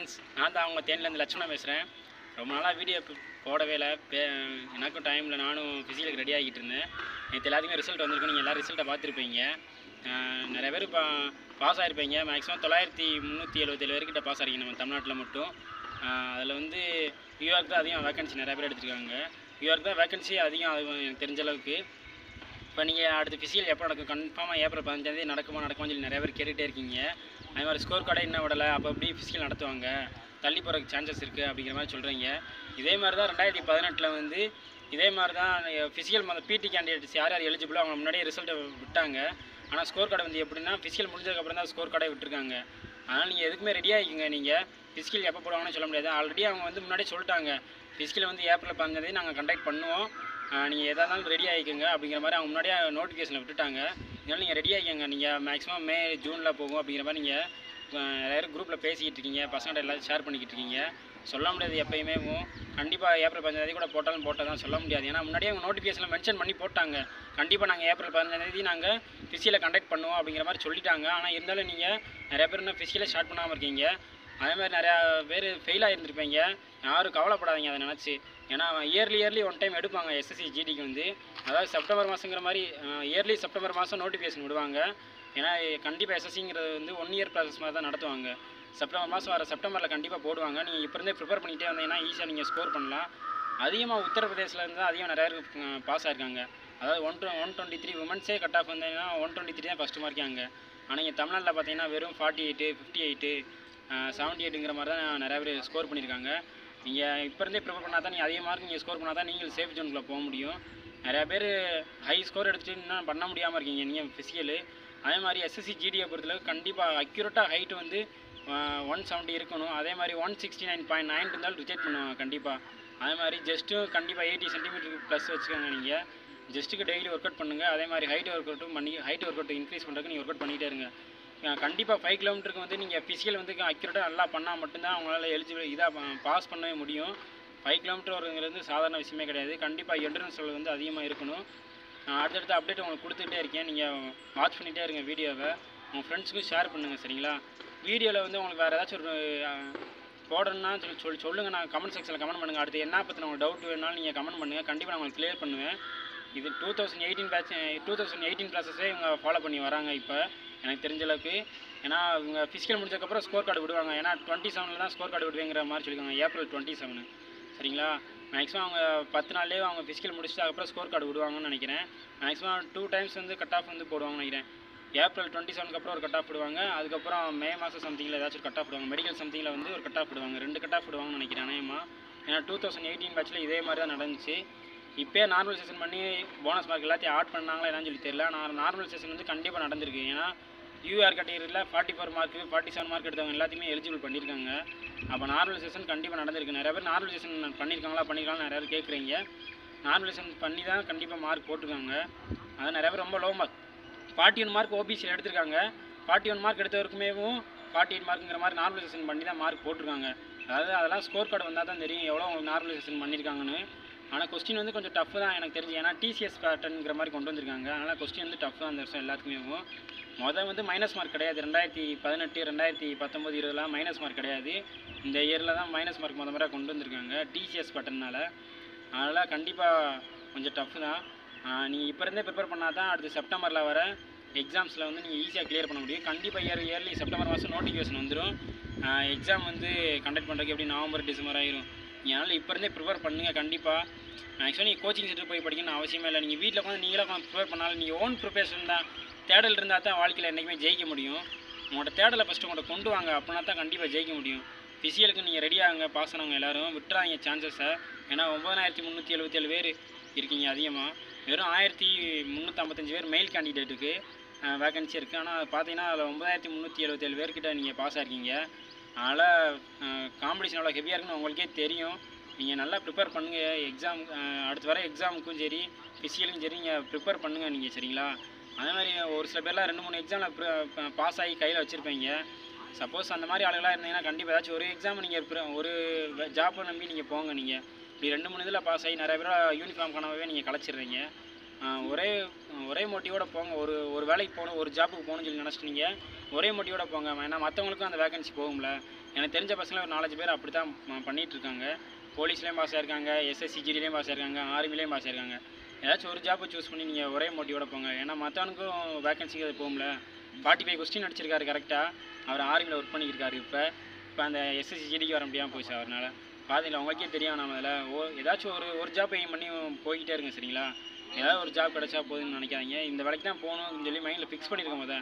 Friends நான் தான் அவங்க தேனிலேருந்து லட்சணம் பேசுகிறேன் ரொம்ப நாளாக வீடியோ போடவே இல்லை. பே எனக்கும் டைமில் நானும் ஃபிசிக்கலுக்கு ரெடி ஆகிட்டு இருந்தேன். நேற்று எல்லாத்துக்குமே ரிசல்ட் வந்திருக்கும் நீங்கள் எல்லோரும் ரிசல்ட்டை பார்த்துருப்பீங்க. நிறைய பேர் பா பாஸ் ஆகிருப்பீங்க மேக்ஸிமம் தொள்ளாயிரத்தி முந்நூற்றி எழுபத்தேழு பேர்கிட்ட பாஸ் ஆகிருக்கீங்க நம்ம தமிழ்நாட்டில் மட்டும். அதில் வந்து நியூயார்க் தான் அதிகம் வேக்கன்சி நிறைய பேர் எடுத்திருக்காங்க. நியூயார்க் தான் வேக்கன்சி அதிகம் அது எனக்கு தெரிஞ்ச அளவுக்கு. இப்போ நீங்கள் அடுத்து ஃபிசிக்கல் எப்போ நடக்கும்? கன்ஃபார்மாக ஏப்ரல் பதினஞ்சாந்தேதி நடக்குமா நடக்குமான்னு சொல்லி நிறைய பேர் கேட்டுகிட்டே இருக்கீங்க. அதே மாதிரி ஸ்கோர் கார்டை இன்னும் விடலை. அப்போ எப்படி ஃபிசிக்கல் நடத்துவாங்க? தள்ளி போகிறதுக்கு சான்சஸ் இருக்குது அப்படிங்கிற மாதிரி சொல்கிறீங்க இதே மாதிரி தான் ரெண்டாயிரத்தி பதினெட்டில் வந்து இதே மாதிரி தான் ஃபிசிக்கல் மந்த பிடி கேண்டிடேட்ஸ் யார் யார் எலிஜிபிளோ அவங்க முன்னாடியே ரிசல்ட்டை விட்டாங்க. ஆனால் ஸ்கோர் கார்டு வந்து எப்படின்னா ஃபிசிக்கல் முடிஞ்சதுக்கப்புறம் தான் ஸ்கோர் கார்டை விட்டுருக்காங்க. அதனால் நீங்கள் எதுக்குமே ரெடி நீங்கள் ஃபிசிக்கல் எப்போ போடுவாங்கன்னு சொல்ல முடியாது. ஆல்ரெடி அவங்க வந்து முன்னாடியே சொல்லிட்டாங்க. ஃபிசிக்கல் வந்து ஏப்ரல் பதினஞ்சாந்தேதி நாங்கள் கண்டக்ட் பண்ணுவோம். நீங்கள் எதாக இருந்தாலும் ரெடி ஆகிக்கோங்க அப்படிங்கிற மாதிரி அவங்க முன்னாடியே நோட்டிஃபிகேஷனில் விட்டுட்டாங்க. இதனால் நீங்கள் ரெடி ஆகிக்கோங்க நீங்கள் மேக்ஸிமம் மே ஜூனில் போகும் அப்படிங்கிற மாதிரி நீங்கள் நிறைய குரூப்பில் பேசிக்கிட்டு இருக்கீங்க. பசங்கள்ட்ட எல்லாரும் ஷேர் பண்ணிக்கிட்டு இருக்கீங்க. சொல்ல முடியாது எப்பயுமே. கண்டிப்பாக ஏப்ரல் பதினஞ்சாந்தேதி கூட போட்டாலும் போட்டால் தான் சொல்ல முடியாது. ஏன்னா முன்னாடியே அவங்க நோட்டிஃபிகேஷனில் மென்ஷன் பண்ணி போட்டாங்க. கண்டிப்பாக நாங்கள் ஏப்ரல் பதினஞ்சாந்தேதி நாங்கள் ஃபிசியில் கண்டக்ட் பண்ணுவோம் அப்படிங்கிற மாதிரி சொல்லிட்டாங்க. ஆனால் இருந்தாலும் நீங்கள் நிறைய பேர் இன்னும் ஃபிசியில் ஸ்டார்ட் பண்ணாமல் இருக்கீங்க. அதே மாதிரி நிறையா பேர் ஃபெயில் ஆகிருந்துருப்பீங்க யாரும் கவலைப்படாதீங்க அதை நினச்சி. ஏன்னா இயர்லி இயர்லி ஒன் டைம் எடுப்பாங்க எஸ்எஸ்சி ஜிடிக்கு வந்து. அதாவது செப்டம்பர் மாதங்கிற மாதிரி இயர்லி செப்டம்பர் மாதம் நோட்டிஃபிகேஷன் விடுவாங்க. ஏன்னா கண்டிப்பாக எஸ்எஸ்சிங்கிறது வந்து ஒன் இயர் ப்ராசஸ் மாதிரி தான் நடத்துவாங்க. செப்டம்பர் மாதம் வர செப்டம்பரில் கண்டிப்பாக போடுவாங்க. நீங்கள் இப்போ இருந்தே ப்ரிப்பேர் பண்ணிகிட்டே வந்தீங்கன்னா ஈஸியாக நீங்கள் ஸ்கோர் பண்ணலாம். அதிகமாக உத்தரப்பிரதேசில் இருந்து தான் அதிகம் நிறையா பேர் பாஸ் ஆயிருக்காங்க. அதாவது ஒன் ஒன் டுவெண்ட்டி த்ரீ உமன்ஸே கட் ஆஃப் வந்தீங்கன்னா ஒன் டுவெண்ட்டி த்ரீ தான் ஃபஸ்ட்டு மார்க்காங்க ஆனால் இங்கே தமிழ்நாட்டில் பார்த்தீங்கன்னா வெறும் forty eight fifty eight seventy எயிட்டுங்கிற மாதிரி தான் நிறைய பேர் ஸ்கோர் பண்ணியிருக்காங்க. நீங்கள் இப்போ இருந்தே ப்ரிப்பேர் பண்ணால் தான் நீங்கள் அதிக மார்க் நீங்கள் ஸ்கோர் பண்ணால் தான் நீங்கள் சேஃப் ஜோனுக்குள்ளே போக முடியும். நிறையா பேர் ஹை ஸ்கோர் எடுத்துகிட்டு இன்னும் பண்ண முடியாமல் இருக்கீங்க நீங்கள் ஃபிசிக்கலு அதே மாதிரி எஸ்எஸ்சி ஜிடியை பொறுத்தளவு கண்டிப்பாக அக்யூரேட்டாக ஹைட் வந்து ஒன் செவன்ட்டி இருக்கணும். அதே மாதிரி one sixty nine point nine இருந்தாலும் ரிஜெக்ட் பண்ணுவாங்க கண்டிப்பாக அதே மாதிரி ஜஸ்ட்டும் கண்டிப்பாக எயிட்டி சென்டிமீட்டருக்கு ப்ளஸ் வச்சுக்கோங்க நீங்கள் ஜஸ்ட்டுக்கு டெய்லி ஒர்க் அவுட் பண்ணுங்கள் அதே மாதிரி ஹைட் ஒர்க் அவுட்டும் பண்ணி ஹைட் ஒர்க் அவுட் இன்க்ரீஸ் பண்ணுறதுக்கு நீங்கள் ஒர்க் அவுட் பண்ணிகிட்டே இருங்க. கண்டிப்பாக ஃபைவ் கிலோமீட்டருக்கு வந்து நீங்கள் ஃபிசிக்கல் வந்து அக்யூரேட்டாக நல்லா பண்ணால் மட்டும்தான் அவங்களால எலிஜிபிள் இதாக பாஸ் பண்ணவே முடியும். ஃபைவ் கிலோமீட்டர் வருங்கிறது சாதாரண விஷயமே கிடையாது. கண்டிப்பாக என்ட்ரன்ஸ் லெவல் வந்து அதிகமாக இருக்கணும். நான் அடுத்தடுத்த அப்டேட் உங்களுக்கு கொடுத்துட்டே இருக்கேன். நீங்கள் வாட்ச் பண்ணிகிட்டே இருங்க வீடியோவை. உங்கள் ஃப்ரெண்ட்ஸுக்கும் ஷேர் பண்ணுங்கள் சரிங்களா? வீடியோவில் வந்து உங்களுக்கு வேறு ஏதாச்சும் ஒரு போடணும்னா சொல்லி சொல்லி சொல்லுங்கள் நான் கமெண்ட் செக்ஷனில் கமெண்ட் பண்ணுங்கள் அடுத்து என்ன பற்றின உங்களுக்கு டவுட் வேணாலும் நீங்கள் கமெண்ட் பண்ணுங்கள் கண்டிப்பாக நான் உங்களுக்கு கிளியர் பண்ணுவேன். இது two thousand eighteen batch two thousand eighteen ப்ராசஸே இவங்க ஃபாலோ பண்ணி வராங்க இப்போ. எனக்கு தெரிஞ்ச அளவுக்கு. ஏன்னா இவங்க ஃபிசிக்கல் முடிச்சதுக்கப்புறம் ஸ்கோர் கார்டு விடுவாங்க. ஏன்னா டுவெண்ட்டி செவனில் தான் ஸ்கோர் கார்டு விடுவேங்கிற மாதிரி சொல்லியிருக்காங்க. ஏப்ரல் டுவெண்ட்டி செவனு சரிங்களா? மேக்ஸிமம் அவங்க பத்து நாள்லேயே அவங்க ஃபிசிக்கல் முடிச்சுட்டு அதுக்கப்புறம் ஸ்கோர் கார்டு விடுவாங்கன்னு நினைக்கிறேன். மேக்ஸிமம் டூ டைம்ஸ் வந்து கட் ஆஃப் வந்து போடுவாங்கன்னு நினைக்கிறேன். ஏப்ரல் டுவெண்ட்டி செவனுக்கு அப்புறம் ஒரு கட் ஆஃப் விடுவாங்க. அதுக்கப்புறம் மே மாதம் சம்திங்கில் ஏதாச்சும் கட் ஆஃப் விடுவாங்க. மெடிக்கல் சம்திங்கில் வந்து ஒரு கட் ஆஃப் விடுவாங்க. ரெண்டு கட் ஆஃப் விடுவாங்கன்னு நினைக்கிறேன். அநேகமாக ஏன்னா டூ தௌசண்ட் எயிட்டீன் பேட்சில் இதே மாதிரி தான் நடந்துச்சு. இப்போயே நார்மல் செஷன் பண்ணி போனஸ் மார்க் எல்லாத்தையும் ஆட் பண்ணாங்களா என்னன்னு சொல்லி தெரியல. நான் நார்மல் செஷன் வந்து கண்டிப்பாக நடந்திருக்கு. ஏன்னா யூஆர் கேட்டகரியில் forty four mark forty seven mark எடுத்தவங்க எல்லாத்தையுமே எலிஜிபிள் பண்ணியிருக்காங்க அப்போ நார்மல் செஷன் கண்டிப்பாக நடந்திருக்கு. நிறைய பேர் நார்மல் செஷன் பண்ணியிருக்காங்களா பண்ணியிருக்காங்களா நிறைய பேர் கேட்குறீங்க நார்மலைசேஷன் பண்ணி தான் கண்டிப்பாக மார்க் போட்டிருக்காங்க. அது நிறைய பேர் ரொம்ப low mark forty one mark ஓபிசியில் எடுத்திருக்காங்க. ஃபார்ட்டி ஒன் மார்க் எடுத்தவருக்குமேவும் ஃபார்ட்டி எயிட் மார்க்குங்கிற மாதிரி நார்மலைசேஷன் பண்ணி தான் மார்க் போட்டிருக்காங்க. அதாவது அதெல்லாம் ஸ்கோர் கார்டு வந்தால் தான் தெரியும். எவ்வளோ அவங்க நார்மலைசேஷன் பண்ணியிருக்காங்கன்னு ஆனால் கொஸ்டின் வந்து கொஞ்சம் டஃப் தான் எனக்கு தெரிஞ்சு. ஏன்னா டிசிஎஸ் பேட்டர்னுங்கிற மாதிரி கொண்டு வந்திருக்காங்க. அதனால் கொஸ்டின் வந்து டஃப் தான் அந்த வருஷம் எல்லாத்துக்குமே. மொதல் வந்து மைனஸ் மார்க் கிடையாது. ரெண்டாயிரத்தி பதினெட்டு ரெண்டாயிரத்தி பத்தொம்போது இருபதுலாம் மைனஸ் மார்க் கிடையாது. இந்த இயரில் தான் மைனஸ் மார்க் முத முறையாக கொண்டு வந்திருக்காங்க டிசிஎஸ் பேட்டர்னால் அதனால் கண்டிப்பாக கொஞ்சம் டஃப் தான். நீங்கள் இப்போ இருந்தே ப்ரிப்பேர் பண்ணால் தான் அடுத்து செப்டம்பரில் வர எக்ஸாம்ஸில் வந்து நீங்கள் ஈஸியாக கிளியர் பண்ண முடியும். கண்டிப்பாக இயர் இயர்லி செப்டம்பர் மாதம் நோட்டிஃபிகேஷன் வந்துடும் எக்ஸாம் வந்து கண்டக்ட் பண்ணுறதுக்கு எப்படி நவம்பர் டிசம்பர் ஆயிரும். அதனால் இப்போ இருந்தே ப்ரிப்பேர் பண்ணுங்கள் கண்டிப்பாக ஆக்சுவலாக நீங்கள் கோச்சிங் சென்டர் போய் படிக்கணும்னு அவசியமே இல்லை. நீங்கள் வீட்டில் உட்காந்து நீங்களே உட்காந்து ப்ரிப்பேர் பண்ணாலும் நீங்கள் ஓன் ப்ரிப்பேஷன் தான் தேடல் இருந்தால் தான் வாழ்க்கையில் என்றைக்குமே ஜெயிக்க முடியும். உங்களோட தேடலை ஃபஸ்ட்டு உங்கள்கிட்ட கொண்டு வாங்க அப்படின்னா தான் கண்டிப்பாக ஜெயிக்க முடியும். ஃபிசியலுக்கு நீங்கள் ரெடி ஆகுங்க பாஸ் ஆனவங்க எல்லாரும். விட்டுறாங்க சான்சஸை ஏன்னா ஒம்பதாயிரத்தி முந்நூற்றி எழுபத்தேழு பேர் இருக்கீங்க அதிகமாக வெறும் ஆயிரத்தி முந்நூற்றம்பத்தஞ்சு பேர் மெயில் கேண்டிடேட்டுக்கு வேகன்சி இருக்குது ஆனால் பார்த்தீங்கன்னா அதில் ஒம்பதாயிரத்தி முந்நூற்றி எழுபத்தேழு பேர்கிட்ட நீங்கள் பாஸ் ஆகிருக்கீங்க அதனால் காம்படிஷன் எவ்வளோ ஹெவியாக இருக்குன்னு உங்களுக்கே தெரியும். நீங்கள் நல்லா ப்ரிப்பேர் பண்ணுங்கள் எக்ஸாம் அடுத்து வர எக்ஸாமுக்கும் சரி ஃபிசிக்கலுக்கும் சரி நீங்கள் ப்ரிப்பேர் பண்ணுங்கள் நீங்கள் சரிங்களா? அதே மாதிரி ஒரு சில பேர்லாம் ரெண்டு மூணு எக்ஸாமில் பாஸ் ஆகி கையில் வச்சுருப்பீங்க. சப்போஸ் அந்த மாதிரி ஆளுகளாக இருந்தீங்கன்னா கண்டிப்பாக ஏதாச்சும் ஒரு எக்ஸாம் நீங்கள் ஒரு ஜாப்பை நம்பி நீங்கள் போங்க நீங்கள் இப்படி ரெண்டு மூணு இதில் பாஸ் ஆகி நிறைய பேர் யூனிஃபார்ம் கனவே நீங்கள் கலைச்சிடுறீங்க. ஒரே ஒரே மோட்டிவோட போங்க. ஒரு ஒரு வேலைக்கு போகணும் ஒரு ஜாப்புக்கு போகணும்னு சொல்லி நினச்சிட்டீங்க. ஒரே மோட்டிவோட போங்க. ஏன்னா மற்றவங்களுக்கும் அந்த வேகன்சி போகும்ல. எனக்கு தெரிஞ்ச பசங்களை ஒரு நாலஞ்சு பேர் அப்படி தான் பண்ணிகிட்டு இருக்காங்க. போலீஸ்லேயும் பாஸ் ஆயிருக்காங்க எஸ்எஸ்சிஜிடிலையும் பாஸ் ஆயிருக்காங்க ஆர்மிலையும் பாஸ் ஆயிருக்காங்க ஏதாச்சும் ஒரு ஜாப்பை சூஸ் பண்ணி நீங்கள் ஒரே மோட்டிவோட போங்க. ஏன்னா மற்றவனுக்கும் வேகன்சிக்கு அது போகும்ல. ஃபார்ட்டி ஃபைவ் கொஸ்டின் அடிச்சிருக்காரு கரெக்டாக அவர் ஆர்மியில் ஒர்க் பண்ணியிருக்காரு இப்போ. இப்போ அந்த எஸ்எஸ்சிஜிடிக்கு வர முடியாமல் போச்சு அவரால் பார்த்தீங்களா உங்களுக்கே தெரியும். நம்ம அதில் ஓ ஏதாச்சும் ஒரு ஒரு ஜாப் எய்ம் பண்ணி போய்கிட்டே இருங்க சரிங்களா? ஏதாவது ஒரு ஜாப் கிடைச்சா போதும்னு நினைக்காதீங்க. இந்த வேலைக்கு தான் போகணும்னு சொல்லி மைண்டில் ஃபிக்ஸ் பண்ணியிருக்க போத